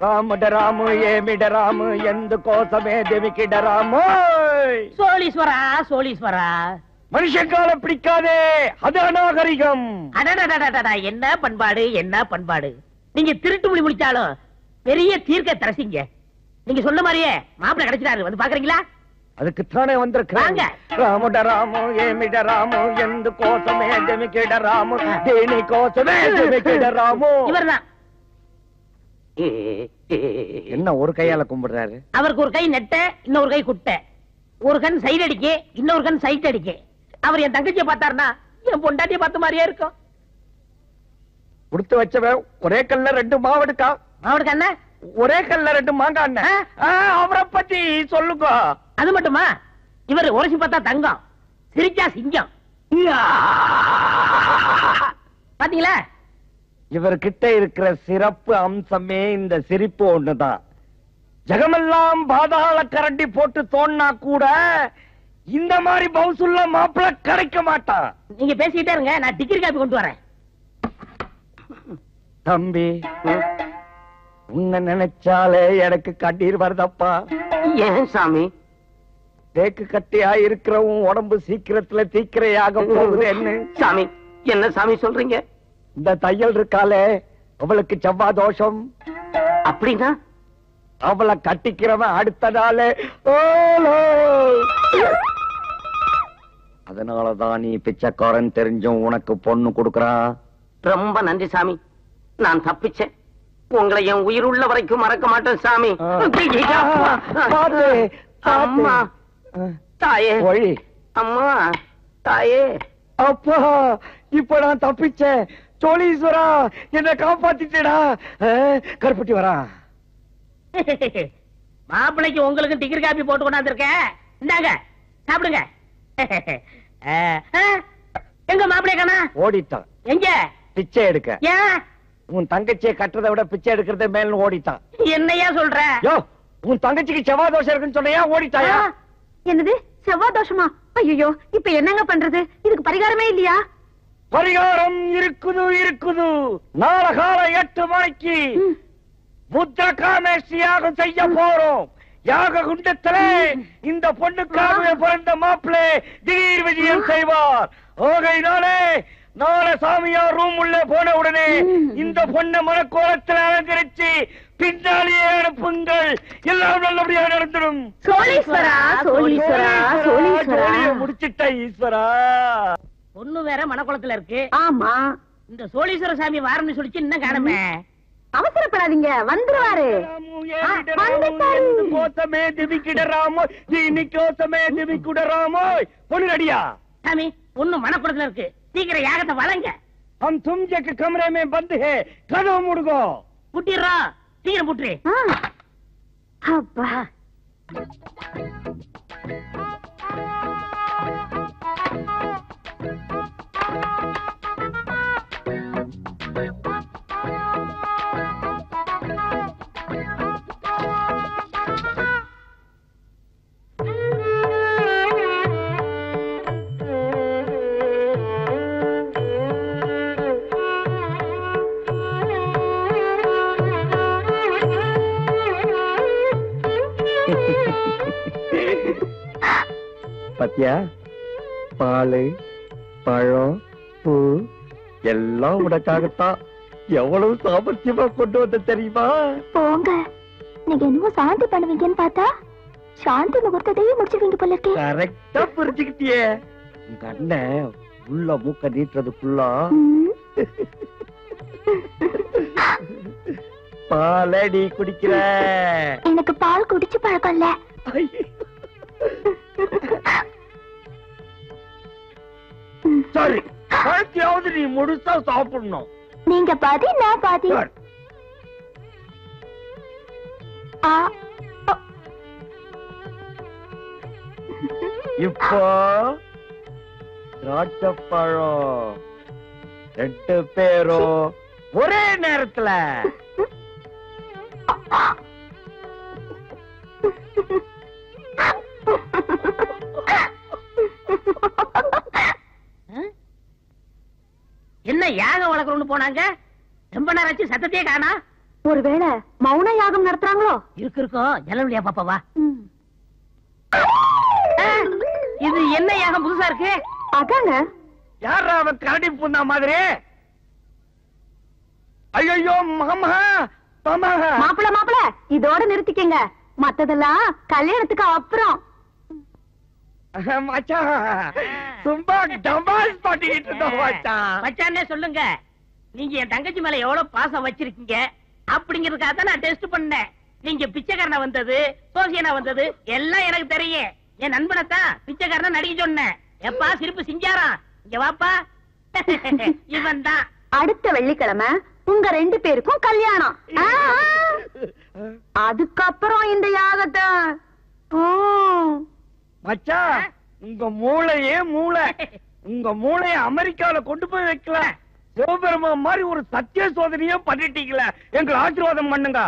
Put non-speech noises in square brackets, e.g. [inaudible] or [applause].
ராமுடராமு ஏமிடராமு எந்த கோசமே தெவிக்கிடராமு. சோழீஸ்வரா சோழீஸ்வரா. மனுஷன் கால பிடிக்காதே அது அநாகரிகம். என்ன பண்பாடு என்ன பண்பாடு நீங்க திருட்டு முடி முடிச்சாலும் பெரிய தீர்க்க தரசிங்க நீங்க சொன்ன மாதிரியே மாப்பிள்ள கிடைச்சிட்டாரு வந்து பாக்குறீங்களா அதுக்குத்தானே வந்திருக்காங்க ராமுட ராமு ஏமிட ராமு எந்த கோசமே ஜெமிக்கிட ராமு தேனி கோசமே ஜெமிக்கிட ராமு இவர்தான் என்ன ஒரு கையால கும்பிடுறாரு? அவருக்கு ஒரு கை நெட்ட இன்னொரு கை குட்டை. ஒரு கண் சைடு அடிக்க இன்னொரு கண் சைட் அடிக்க. அவர் என் தங்கச்சியை பார்த்தாருன்னா என் பொண்டாட்டியை பார்த்த மாதிரியே இருக்கும். கொடுத்து வச்சவன் ஒரே கல்ல ரெண்டு மாவெடுக்கா அவனுக்கு என்ன? ஒரே கல்ல ரெண்டு மாங்கா அண்ணன் அவரை பத்தி சொல்லுங்க. அது மட்டுமா? இவர் உரசி பார்த்தா தங்கம் சிரிச்சா சிங்கம். பாத்தீங்களா? இவர்கிட்ட இருக்கிற சிறப்பு அம்சமே இந்த சிரிப்பு ஒண்ணுதான். ஜெகமெல்லாம் பாதாள கரண்டி போட்டு தோன்னா கூட இந்த மாதிரி பவுசுள்ள மாப்பிள கிடைக்க மாட்டான். நீங்க பேசிக்கிட்டே இருங்க நான் டிகிரி காப்பி கொண்டு வரேன். தம்பி உன்னை நினைச்சாலே எனக்கு கண்ணீர் வருதப்பா. ஏன் சாமி? தேக்கு கட்டியா இருக்கிற உன் உடம்பு சீக்கிரத்துல தீக்கிரையாக போகுது என்ன? சாமி என்ன சாமி சொல்றீங்க? இந்த தையல் இருக்காளே அவளுக்கு செவ்வாய் தோஷம். அப்படின்னா? அவளை கட்டிக்கிறவன் அடுத்த நாளே. அதனாலதான் நீ பிச்சைக்காரன் தெரிஞ்சும் உனக்கு பொண்ணு கொடுக்கறான் ரொம்ப நன்றி சாமி. நான் தப்பிச்சேன். உங்களை என் உயிர் உள்ள வரைக்கும் மறக்க மாட்டேன் சாமி. அம்மா. தாயே. அம்மா. தாயே. அப்பா இப்ப நான் தப்பிச்சேன். சோழீஸ்வரா என்ன காப்பாத்திட்டேடா. கருப்பட்டி வரா. [laughs] மாப்பிள்ளைக்கு உங்களுக்கு டிகிரி காப்பி போட்டு கொண்டாந்துருக்கேன். இந்தாங்க சாப்பிடுங்க. [laughs] எங்க மாப்பிள்ளை காணா? ஓடிட்டான். எங்க? பிச்சை எடுக்க. ஏன்? உன் தங்கச்சியை கட்டுறதை விட பிச்சை எடுக்கிறதே மேல ஓடிட்டான். என்னையா சொல்ற? யோ உன் தங்கச்சிக்கு செவ்வாய் தோஷம் இருக்குன்னு சொன்னையா ஓடிட்டாயா? என்னது? செவ்வாய் தோஷமா ஐயோ இப்ப என்னங்க பண்றது? இதுக்கு பரிகாரமே இல்லையா? பரிகாரம் இருக்குது இருக்குது. நாளை காலம் எட்டு மணிக்கு. புத்த காமேஷ் யாகம் செய்ய போறோம். யாக குண்டத்திலே இந்த பொண்ணுக்காகவே பிறந்த மாப்பிளே திடீர் விஜயம் செய்வார். ஆகையினாலே நாளை சாமியார் ரூம் உள்ள போன உடனே. இந்த பொண்ணை மனக்கோலத்தில் அலங்கரிச்சு பின்னாலேயே அனுப்புங்கள். எல்லாம் நல்லபடியா நடந்துடும். முடிச்சிட்ட ஈஸ்வரா. பொண்ணு வேற மணக்குளத்துல இருக்கு ஆமா இந்த சோழீஸ்வர சாமி வாரம்னு சொல்லிச்சு இன்னும் காணுமே அவசரப்படாதீங்க வந்துருவாரு வந்துட்டாரு. கோசமே திவிக்கிடராமோ இனி கோசமே திவிக்கிடராமோ பொண்ணு ரெடியா சாமி பொண்ணு மணக்குளத்துல இருக்கு சீக்கிரம் யாகத்தை வளங்க हम तुम जग कमरे में बंद है कदम मुड़गो புட்டிடுறோம் சீக்கிரம் புட்டுரு ஆ. அப்பா பத்தியா? பாலு பழம் பூ எல்லாம் உனக்காகத்தான். எவ்வளவு சாமர்த்தியமா கொண்டு வந்த தெரியுமா? போங்க. நீங்க என்னமோ சாந்தி பண்ணுவீங்கன்னு பார்த்தா சாந்தி முகூர்த்தத்தையே முடிச்சிருவீங்க போல இருக்கே. கரெக்டா புரிஞ்சுக்கிட்டியே. உங்க அண்ணன் உள்ள மூக்க நீட்டுறதுக்குள்ள. ம். பாலை நீ குடிக்கிற. எனக்கு பால் குடிச்சு பழக்கம் இல்ல. சரி பழத்தையாவது நீ முழுசா சாப்பிடணும். நீங்க பாதி நான் பாதி. இப்போ திராட்சைப்பழம் ரெண்டு பேரும் ஒரே நேரத்துல போனாங்க? ரொம்ப நேரம் ஆச்சு சத்தத்தையே காணா. ஒருவேளை மௌன யாகம் நடத்துறாங்களோ? இருக்கு இருக்கும் ஜனவரியா பாப்பா வா. ம். ஆ, இது என்ன யாகம் புதுசா இருக்கு? அதாங்க. யாரா அவன் கரடி பூந்தா மாதிரி? ஐயோ மாமா மாமா மாப்பிள மாப்பிள இதோட நிறுத்திக்கங்க. மத்ததெல்லாம் கல்யாணத்துக்கு அப்புறம். மச்சான். சும்மா டமாஸ் பண்ணிட்டு இருந்தோம் மச்சான். மச்சானே சொல்லுங்க. நீங்க என் தங்கச்சி மேல எவ்வளவு பாசம் வச்சிருக்கீங்க? அப்படிங்கறதுக்காக தான் நான் டெஸ்ட் பண்ணேன். நீங்க பிச்சைக்காரனா வந்தது சோசியனா வந்தது எல்லாம் எனக்கு தெரியும். என் நண்பனைத்தான் பிச்சைக்காரனா நடிக்க சொன்னேன். எப்பா சிரிப்பு சிங்காரம் இங்க வாப்பா. [laughs] இவன் தான். அடுத்த வெள்ளிக்கிழமை உங்க ரெண்டு பேருக்கும் கல்யாணம். அதுக்கப்புறம் இந்த யாகத்தை. ஓ. மச்சான் உங்க மூளையே மூளை. உங்க மூளைய அமெரிக்கால கொண்டு போய் வைக்கலாம். சிவபெருமா மாதிரி ஒரு சத்திய சோதனையே பண்ணிட்டீங்களே. எங்களை ஆசீர்வாதம் பண்ணுங்க.